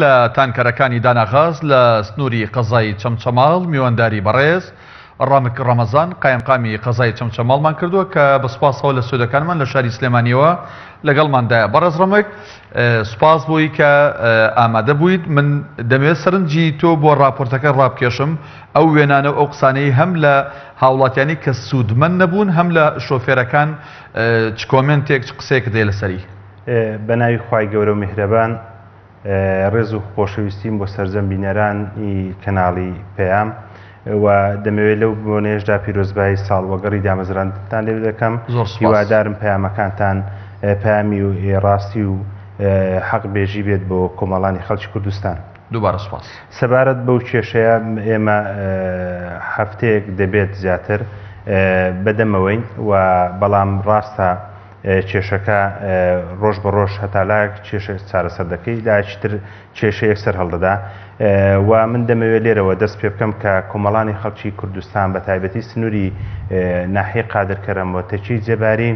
لە تانکەرەکانی دانا غاز لە سنووری قەزای چەمچەماڵ میوانداری بەڕێز ڕامک ڕەمەزان قایمقامی قەزای چەمچەماڵمان کردووە کە بە سوپاسەوە لە سوێدەکانمان لە شاری سلێمانیەوە لەگەڵماندایە بەڕێز ڕەمک سوپاس بووی کە ئامادە بوویت من دەمێت سەرنجی تۆ بۆ راپۆرتەکە ڕابکێشم ئەو وێنانە و ئەو قسانەی هەم لە هاوڵاتیانی کە سوودمەند نەبوون هەم لە شۆفێرەکان چ کۆمنتێک چ قسێک دێ لەسەری بە ناوی خی گەورە و میهرەبان ڕێز و خۆشەویستیم بۆ سەرجەم بینەران ی کەناڵی پەیام و دەمەوێت لەو بۆنەیەشدا پیرۆزبایی ساڵوەگەڕی دامەزراندنتان لێ دەکەم زۆر سوپاس. هیوادارم پەیامەکانتان پەیامی و ڕاستی و حەق بێژی بێت بۆ کۆمەڵانی خەڵکی کوردستان. دووبارە سوپاس. سەبارەت بەو کێشەیە ئێمە هەفتەیەک دەبێت زیاتر بەدەمەوەین و بەڵام ڕاستە، کێشەکە ڕۆژ بە ڕۆژ هەتا لایەک کێشە چارەسەر دەکەی لایەکی تر کێشەیەک سەر هەڵدەدا و من دەمەوێت لێرەوە دەست پێ بکەم کە کۆمەڵانی خەڵکی کوردستان بە تایبەتی سنووری ناحی قادرکەرم و تەکی جێباری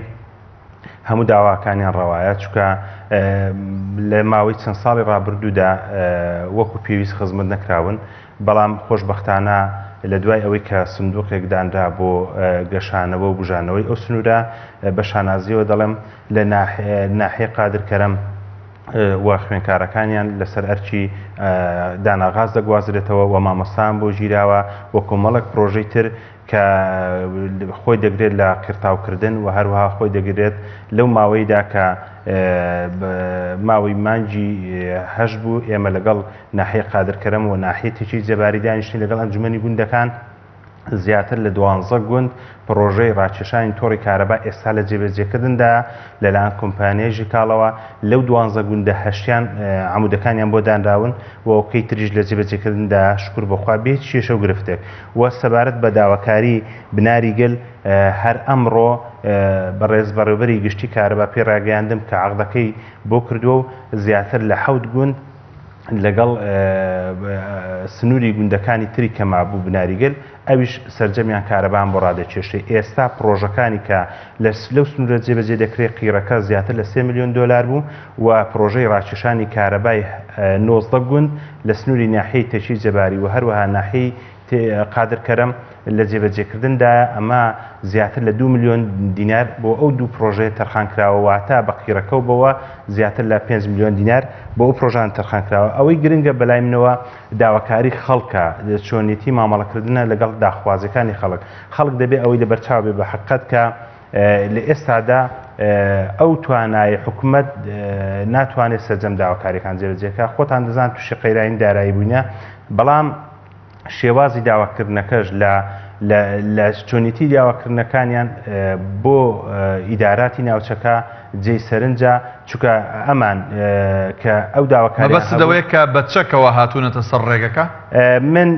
هەموو داواکانیان ڕەوایە چکە لە ماوەی چەند ساڵی ڕابردوودا وەکو پێویست خزمەت نەکراون بەڵام خۆشبەختانە لە دوای ئەوەی کە سندووقێک دانرا بۆ گەشانەوە و بوژانەوەی ئەو سنوورە، بە شانازییەوە دەڵێم لە ناحیەی قادر کەرەم و خوێندکارەکانیان لەسەر ئەرکی دانا غاز دەگوازرێتەوە و مامۆستایان بۆ گیراوە و کۆمەڵێک پڕۆژەی تر کە خۆی دەگرێت لە قیرتاوکردن و هەروەها خۆی دەگرێت لەو ماوەیدا کە ماوەی مانگی هەشت بوو ئێمە لەگەڵ ناحیەی قادرکەرەم و ناحیەی تیچەی جەباری دانیشتین لەگەڵ ئەنجومەنی گوندەکان زیاتر لە دوانزە گوند پڕۆژەی ڕاکێشانی تۆڕی کارەبا ئێستا لە جێبەجێکردندا لەلایەن کۆمپانیای ژیکاڵەوە لەو دوانزە گوندە هەشتیان عەمودەکانیان بۆ دانراون و ئەوکەی تریش لە جێبەجێکردندا شکور بەخوا بێ کێشە و گرفتێک وە سەبارەت بە داواکاری بناری گەل، هەر ئەمڕۆ بەڕێز بەڕێوبەری گشتی کارەبا پێی ڕاگەیاندم کە عەقدەکەی بۆ کردووە و زیاتر لە حەوت گوند لەگەڵ سنووری گوندەکانی تری کە مابوو بناری گەل ئەویش سەرجەمیان کارەبایان بۆ ڕادەکێشرێ ئێستا پڕۆژەکانی کە لەو سنوورە جێبەجێ دەکرێ قیڕەکە زیاتر لە سێ ملیۆن دۆلار بوو و پڕۆژەی ڕاکێشانی کارەبای نۆزدە گوند لە سنووری ناحیەی تەکیی جەباری و هەروەها ناحیەی قادر کەرەم لە جێبەجێکردندایە، ئەمە زیاتر لە دوو ملیۆن دینار بۆ ئەو دوو پڕۆژەیە تەرخانکراوە، واتە بە قیڕەکەوبەوە زیاتر لە پێنج ملیۆن دینار بۆ ئەو پڕۆژانە تەرخانکراوە، ئەوەی گرنگە بەلای منەوە داواکاری خەڵکە، چۆنیەتی مامەڵەکردنە لەگەڵ داخوازیەکانی خەڵک، خەڵک دەبێ ئەوەی لەبەرچاوبێ بە حەقیقەت کە. لە ئێستادا ئەو توانای حکومەت ناتوانێت سەرجەم داواکاریەکان جێبەجێکە خۆتان دەزان تووشی قەیرانی دارایی بووینە بەڵام شێوازی داواکردنەکەش لە لە چۆنیتی داواکردنەکانیان بۆ ئیداراتی ناوچەکە جێی سەرنجە چونکە ئەمان کە ئەو داواکاریان هەبوو. مەبەستت ئەوەیە کە بە چەکەوە هاتوونەتە سەر ڕێگەکە؟ من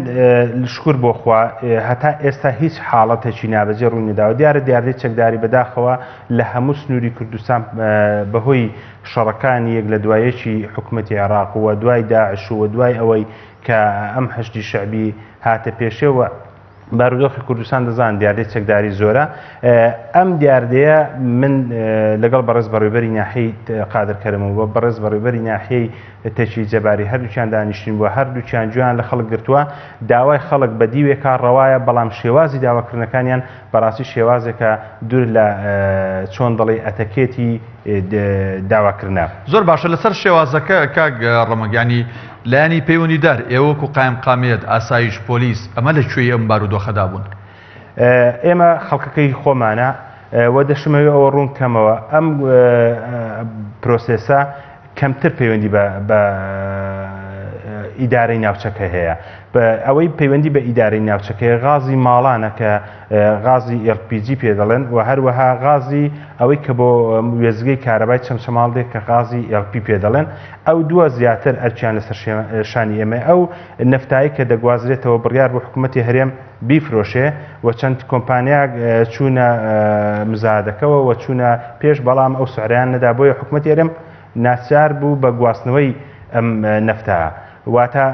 شکور بۆ خوا هەتا ئێستا هیچ حاڵەتێکی نابەجێ ڕووی نەداوە، دیارە دیاردەی چەکداری بەداخەوە لە هەموو سنووری کوردستان بەهۆی شەڕەکانی یەک لە دوای یەکی حکومەتی عێراق و دوای داعش و دوای ئەوەی کە ئەم حەشدی شەعبی هاتە پێشێ و بارودۆخی کوردستان دەزان دیاردەی چەکداری زۆرە ئەم دیاردەیە من لەگەڵ بەڕێز بەڕێبەری ناحەی قادرکەرم و بە بەڕێز بەڕێبەری ناحەی تەچی جەباری هەردووچیان دانیشتین بۆ هەردووچیان جویان لە خەڵک گرتووە داوای خەڵک بە دیوێکا ڕەوایە بەڵام شێوازی داواکردنەکانیان بەڕاستی شێوازێکە دوور لە چۆن دەڵی ئەتەکێتی داواکردە زۆر باشە لەسەر شێوازەکە کاک ڕەمەگانی لایەنی پەیوەندیدار، ئێوە وەکو قایمقامیەت، ئاسایش، پۆلیس، ئەمە لە کوێی ئەم بارودۆخەدا بوون؟ ئێمە خەڵکەکەی خۆمانە و دەشمەوێت ئەوە ڕوون بکەمەوە ئەم پرۆسێسە کەمتر پەیوەندی بە ئیدارەی ناوچەکە هەیە، ئەوەی پەیوەندی بە ئیدارەی ناوچەکەی غازی ماڵانە کە غازی ئێڵ پی جی پێ دەڵێن و هەروەها غازی ئەوەی کە بۆ وێزگەی کارەبای چەمچەماڵ دێت کە غازی ئێڵ پی پێ دەڵێن ئەو دووە زیاتر ئەرکیان لەسەر شانی ئێمەی ئەو نەفتایی کە دەگوازرێتەوە بڕیار بۆ حکوومەتی هەرێم بیفرۆشێ و چەند کۆمپانیا چوونە مزادەکەەوە و چوونە پێش بەڵام ئەو سعریان نەدا بۆیە حکوومەتی هەرێم ناچار بوو بە گواستنەوەی ئەم نەفتە. واتە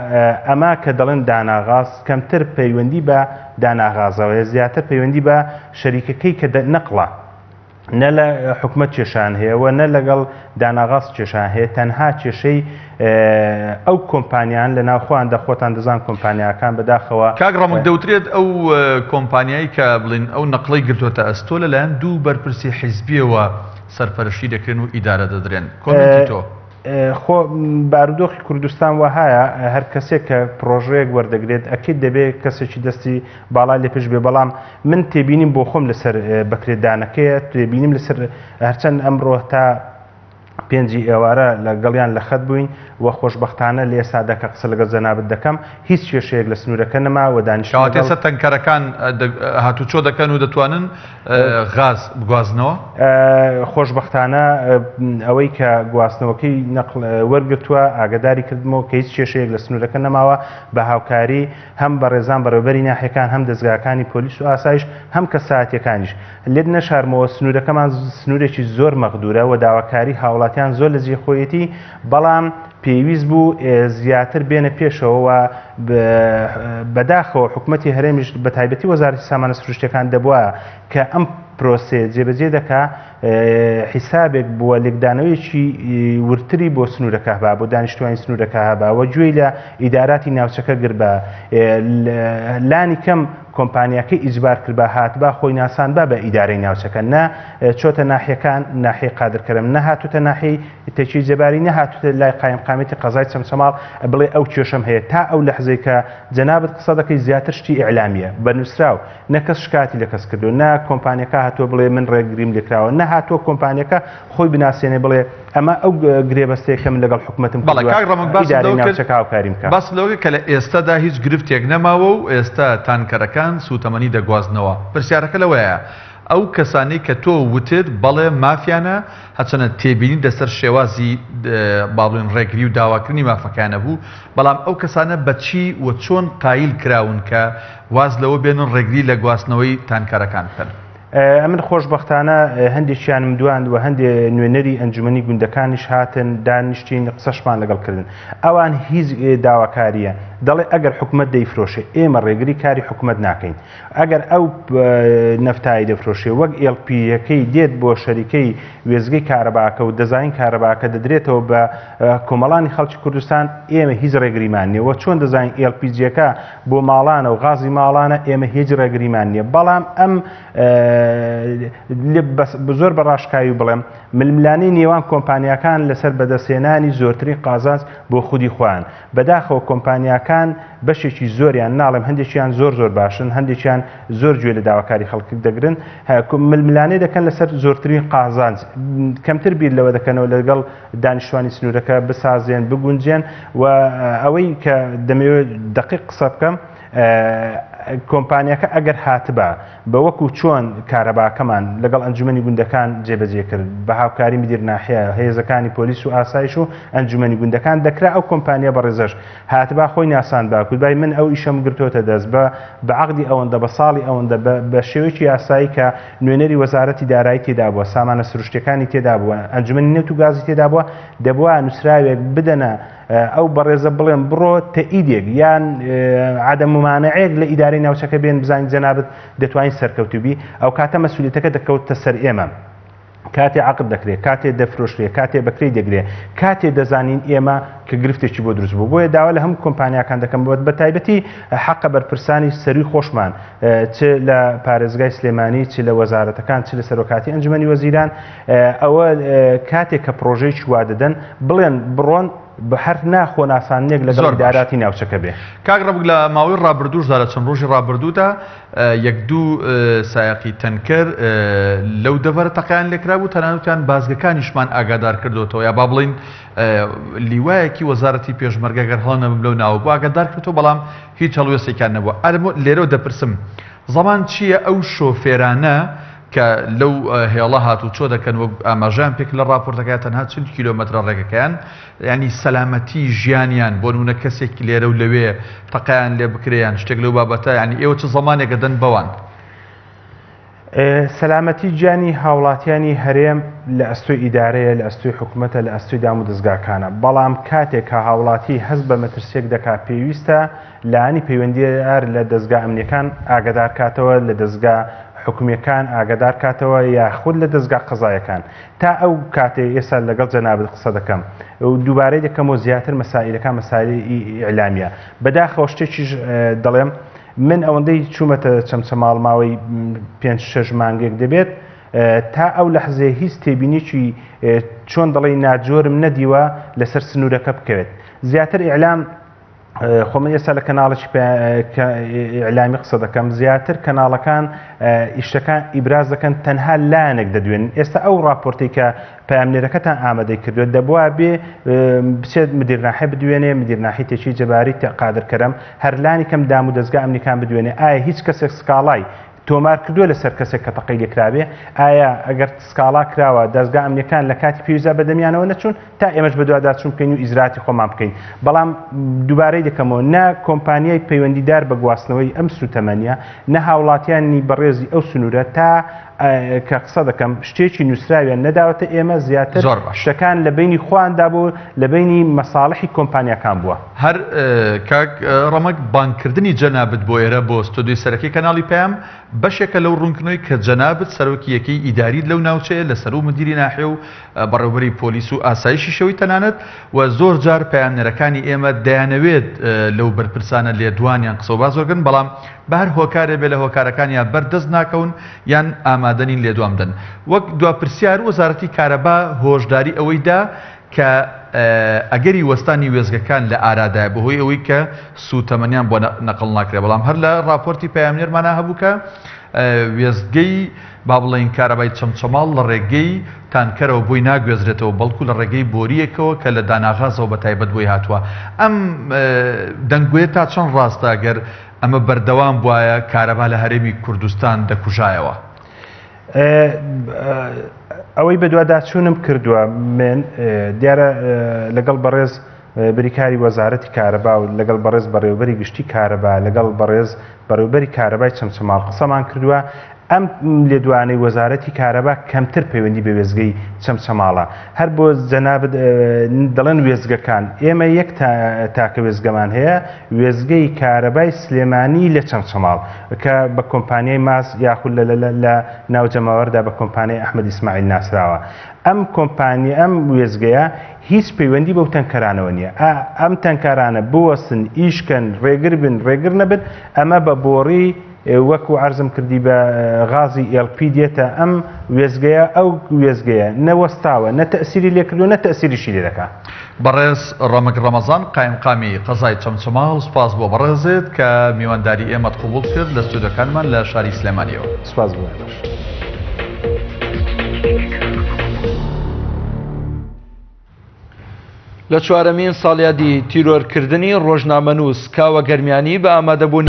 ئەمە کە دەڵێن داناغاز کەمتر پەیوەندی بە داناغازەوەیە زیاتر پەیوەندی بە شەریکەکەی کە نەقڵە نە لە حکومەت کێشان هەیە و نە لەگەڵ داناغاز کێشان هەیە تەنها کێشەی ئەو کۆمپانیان لە ناوخۆیاندا خۆتان دەزان کۆمپانیاکان بەداخەوە. کاک ڕەمک دەوترێت ئەو کۆمپانیای کە بڵێن ئەو نەقڵەی گرتۆتە ئەستۆ لەلایەن دوو بەرپرسی حیزبیەوە سەرپەرشتی دەکرێن و ئیدارە دەدرێن. کۆمێنتی تۆ. خۆ بارودۆخی کوردستان وەهایە هەر کەسێک کە پرۆژەیەک وەردەگرێت ئەکید دەبێ کەسێکی دەستی باڵای لێ پشت بێ بەڵام من تێبینیم بۆ خۆم لەسەر بەکرێدانەکەیە تێبینیم لەسەر هەرچەند ئەمڕۆ تا پێنجی ئێوارە لەگەڵیان لە خەت بووین و خۆشببختانە لە ئێسادا کە قسە لەگەڵ جەنابەت دەکەم هیچ کێشەیەک لە سنوورەکە نەما و دانیشتوان تەنکەرەکان هاتوچۆ دەکەن و دەتوانن غاز بگوازنەوە؟ خۆشبەختانە ئەوەی کە گواستنەوەکەی نەقل وەرگرتووە ئاگەداری کردمەوە کە هیچ کێشەیەک لە سنوورەکە نەماوە بە هاوکاری هەم بەڕێزان بەڕێوەبەری ناحیەکان هەم دەزگاکانی پۆلیس و ئاسایش هەم کەسایەتیەکانیش لێت نەشارمەوە سنوورەکەمان سنوورێکی زۆر مەغدورە و داواکاری هاوڵاتیان زۆر لە جێی خۆیەتی بەڵام پێویست بوو زیاتر بێنە پێشەوە و بەداخەوە حکومەتی هەرێمیش بە تایبەتی وەزارەتی سامانە سروشتیەکان دەبووە کە ئەم پرۆسەیە جێبەجێ دەکا حیسابێک بووە لێکدانەوەیەکی ورتری بۆ سنوورەکە هەبا بۆ دانیشتوانی سنوورەکە هەبا وە گوێی لە ئیداراتی ناوچەکە گربە لانی کەم کۆمپانیەکە ئیجبار کردبا هاتبا خۆی ناسان با بە ئیدارەی ناوچەکە نە چۆتە ناحیەکان ناحی قادرکەرم نەهاتوتە ناحی تەکیە جەباری نەهاتووتە لای قایمقامیەتی قەزای چەمچەماڵ بڵێ ئەو کێشەم هەیە تا ئەو لەحزەی کە جەنابت قسە دەکەی زیاتر شتی ئیعلامیە بە نووسراو نە کەس شکاتی لە کەس کردو نە کۆمپانیەکە هاتووە بڵێ من ڕێگریم لێکراوە نە هاتووە کۆمپانیەکە خۆی بناسیێنێ بڵێ ئەمە ئەو گرێبەستەیە کە من لەگەڵ حکوومەتم هاوکاریمکە بەس لەوەی کە لە ئێستادا هیچ گرفتێک نەماوە و ئێستا تانکەرەکان سوتەمەنی دەگوازنەوە پرسیارەکە لەوەیە ئەو کەسانی کە تۆ وتت بەڵێ مافیانە هەرچەندە تێبینی لەسەر شێوازی باڵوێن ڕێگری و داواکردنی مافەکان نەبوو، بەڵام ئەو کەسانە بە چی و چۆن قایل کراون کە واز لەوە بێنن ڕێگری لە گواستنەوەی تانکەرەکان بکەن؟ ئەمن خۆشبەختانە هەندێکیانم دواند و هەندێ نوێنەری ئەنجومەنی گوندەکانیش هاتن دانیشتین قسەشمان لەگەڵ کردن ئەوان هیچ داواکاریە دەڵێ ئەگەر حکومەت دەیفرۆشێ ئێمە ڕێگری کاری حکومەت ناکەین ئەگەر ئەو نەفتایی دەفرۆشێ وەک ئێڵ پی یەکەی دێت بۆ شەریکەی وێزگەی کارەباکە و دەزانین کارەباکە دەدرێتەوە بە کۆمەڵانی خەڵکی کوردستان ئێمە هیچ ڕێگریمان نیە وە چۆن دەزانین ئێڵ پیجیەکە بۆ ماڵانە و غازی ماڵانە ئێمە هیچ ڕێگریمان نیە بەڵام ئەم زۆر بە ڕاشکاوی بڵێم ململانی نێوان کۆمپانیەکان لەسەر بەدەستێنانی زۆرترین قازانج بۆ خودی خۆیان بەداخەوە کۆمپانیاکان بەشێکی زۆریان ناڵێم هەندێکیان زۆر زۆر باشن هەندێکیان زۆر گوێ لە داواکاری خەڵک دەگرن ململانێ دەکەن لەسەر زۆرترین قازانج کەمتر بیر لەوە دەکەنەوە لەگەڵ دانیشتوانی سنوورەکە بسازێن بگونجێن و ئەوەی کە دەمەوێت دقیق قسە بکەم کۆمپانیاکە ئەگەر هاتبا بە وەکو چۆن کارەباکەمان لەگەڵ ئەنجومەنی گوندەکان جێبەجێ کرد بە هاوکاری مدیر ناحیە هێزەکانی پۆلیس و ئاسایش و ئەنجومەنی گوندەکان دەکرا ئەو کۆمپانیا بەڕێزەش هاتبا خۆی ناسان با کوتبای من ئەو ئیشەم گرتۆتە دەست بە بە عقدی ئەوەندە بە ساڵی ئەوەندە بە شێوەیەکی یاسایی کە نوێنەری وەزارەتی دارایی تێدا بووە سامانە سروشتەکانی تێدا بووە ئەنجومەنی نەوت و گازی تێدا بووە دەبووە نووسراوێک بدەنە ئەو بەڕێزە بڵێم بڕۆ تەئیدێک یان عادە ممانەیەک لە ئیدارەی ناوچەکە بێن بزانین جەنابت دەتوانین سەرکەوتوبی ئەو کاتە مەسوولەتەکە دەکەوتە سەر ئێمە. کاتێ عقد دەکرێت کاتێ دەفرۆشرێ کاتێ بەکرێ دەگرێ کاتێ دەزانین ئێمە کە گرفتێکی بۆ دروست بوو بۆیە داوا لە هەم کۆمپانیاکان دەکەم بۆت بە تایبەتی حەقە بەرپرسانی سەروی خۆشمان چ لە پارێزگای سلێمانی چ لە وەزارەتەکان چ لە سەرۆکاتی ئەنجومی وەزیران ئەوە کاتێک کە پرۆژەیەکی وا دەدەن بڵێن بڕۆن بە هەر ناخۆناساندنێک لەگەڵ زۆر باش. ئیداراتی ناوچەکە بێ. کاک ڕەبوک لە ماوەی ڕابردووشدا لە چەند ڕۆژی ڕابردوودا اه، یەک دوو اه، سایەقی تەنکەر اه، لەو دەڤەرە تەقەیان لێکرابوو تەنانەتیان بازگەکانیشمان ئاگادار کردووەتەوە یا با بڵێین اه، لیوایەکی وەزارەتی پێشمەرگە گەر هەڵە نەبم لەو ناوە بوو ئاگادار کردووە بەڵام هیچ هەڵوێستێکیان نەبووە ئەرمۆ لێرەوە دەپرسم زەمان چییە ئەو شۆفێرانە کە لەو هێڵە هاتوچۆ دەکەن وەک ئاماژەیان پێک لە ڕاپۆرتەکە تەنها چل کیلۆمەترە ڕێگەکەیان ینی سەلامەتی ژیانیان بۆ نونە کەسێک لێرە و لەوێ تەقیان لێ بکریان شتێک لەو بابەتە ینی ئێوە چ زمانێکە دەن بەوان. سەلامەتی گیانی هاوڵاتیانی هەرێم لە ئەستۆی ئیدارەیە لە ئەستۆی حکوومەتە لە ئەستۆی دام و دەستگاکانە بەڵام کاتێک کە هاوڵاتی هەست بە مەترسیەک دەکات پێویستە لایەنی پەیوەندیار لە دەزگا ئەمنیەکان ئاگەدار کاتەوە، لە دەزگا حکومیەکان ئاگەدار کاتەوە یاخود لە دەزگا قەزایەکان. تا ئەو کاتەی ئێستا لەگەڵ جەنابت قسە دەکەم دووبارەی دەکەمەوە زیاتر مەسائیلەکان مەسائیلی ئیعلامیە. بەداخەوە شتێکیش دەڵێم من ئەوەندەی چوومەتە چەمچەماڵ ماوەی پێنج شەش مانگێک دەبێت تا ئەو لەحزەیە هیچ تێبینیکی چۆن دەڵێی ناجۆرم نەدیوە لەسەر سنوورەکە بکەوێت. زیاتر ئیعلام خۆ من ئێستا لە کەناڵێکی ئیلامی قسە دەکەم زیاتر کەناڵەکان ئیشتەکان ئیبراز دەکەن تەنها لایەنێک دەدوێن ئێستا ئەو راپۆرتی کە پامنێرەکەتان ئامادەی کردوێت دەبووە بێ بچێت مدیرناحە بدوێنێ مدیرناحی تێکی جەباری قادرکەرم هەرلانی کەم دام و دەستگا ئەمنیکان بدوێنێ ئایا هیچ کەسێک سکاڵای تۆمار کردووە لەسەر کەسێک کە تەقەی لێکرابێ؟ ئایا ئەگەر سکاڵا کراوە دەزگا ئەمنیەکان لە کاتی پێویستدا بەدەمیانەوە نەچوون تا ئێمەش بەدواداچوون بکەین و ئیجراتی خۆمان بکەین بەڵام دووبارەی دەکەمەوە نە کۆمپانیای پەیوەندیدار بە گواستنەوەی ئەم سوتەمەنیە نە هاوڵاتیانی بەڕێزی ئەو سنوورە تا کە قسە دەکەم شتێکی نووسراویان نەداوەتە ئێمە زیاتر شتەکان لە بینی خواندا بوو لە بینی مەساڵحی کۆمپانیەکان بووە. هەر کاک ڕەمەک بانگ کردنی جەنابت بۆ ئێرە بۆ ستۆدیۆی سەرەکی کەناڵی پەیام بەشێکە لەو ڕوونکردنەوەی کە جەنابت سەرۆکی یەکەی ئیداریت لەو ناوچەیە لە سەروو مدیری ناحێ و بەڕێوبەری پۆلیس و ئاسایشی شەوی تەنانەت و زۆر جار پەیامنێرەکانی ئێمە دەیانەوێت لەو بەرپرسانە لێدوانیان قسە و باس وەرگن بەڵام بە هەر هۆکارێ بێ لە هۆکارەکان یا بەردەست ناکەون یان ئامادەنین لێدوان بدەن وەک دوا پرسیار وەزارەتی کارەبا هۆشداری ئەوەی دا کە ئەگەری وەستانی وێستگەکان لە ئارادایە بەهۆی ئەوەی کە سووتەمەنیان بۆ نەقڵ ناکرێت، بەڵام هەر لە ڕاپۆرتی پەیامنێرمانا هەبوو کە وێستگەی با بڵێین کارەبای چەمچەماڵ لە ڕێگەی تانکەرەوە بۆی ناگوێزرێتەوە بەڵکو لە ڕێگەی بۆرییەکەوە کە لە داناغازەوە بە تایبەت بۆی هاتووە ئەم دەنگۆیە تا چەند ڕاستە گەر ئەمە بەردەوام بواە کارەبا لە هەرێمی کوردستان دەکوژایەوە. ئەوەی بەدواداچوونم کردووە من دیارە لەگەڵ بەڕێز بریکاری وەزارەتی کارەبا و لەگەڵ بەڕێز بەڕێوبەری گشتی کارەبا لەگەڵ بەڕێز بەڕێوبەری کارەبای چەمچەماڵ قسەمان کردووە ئەم لێدوانەی وەزارەتی کارەبا کەمتر پەیوەندی بە وێزگەی چەمچەماڵە هەر بۆ جەنابەت دەڵێن وێزگەکان ئێمە یەک تاکە وێزگەمان هەیە وێستگەی کارەبای سلێمانی لە چەمچەماڵ کە بە کۆمپانیای ماس یاخود لە لە لە ناو جەماوەردا بە کۆمپانیای ئەحمەد ئیسماعیل ناسراوە ئەم کۆمپانیە ئەم وێستگەیە هیچ پەیوەندی بەو تەنکەرانەوە نییە ئا ئەم تەنکارانە بوەستن ئیشکەن ڕێگر بن ڕێگر نەبن ئەمە بە بۆڕی وەکو عەرزم کردی بە غازی ئێڵ پی دێتە ئەم وێزگەیە ئەو وێزگەیە نەوەستاوە نە تەسیری لێکردو نە تەسیریشی لێ دەکا. بەڕێز ڕەمک ڕەمەزان قایمقامی قەزای چەمچەماڵ سوپاس بۆ بەڕێزت کە میوانداری ئێمەت قبوڵ کرد لە ستۆدیۆکانمان لە شاری سلێمانیەوە. سوپاس بۆ ئێوەش. لە چوارەمین ساڵیادی تیرۆرکردنی ڕۆژنامەنووس کاوە گەرمیانی بە ئامادەبوونی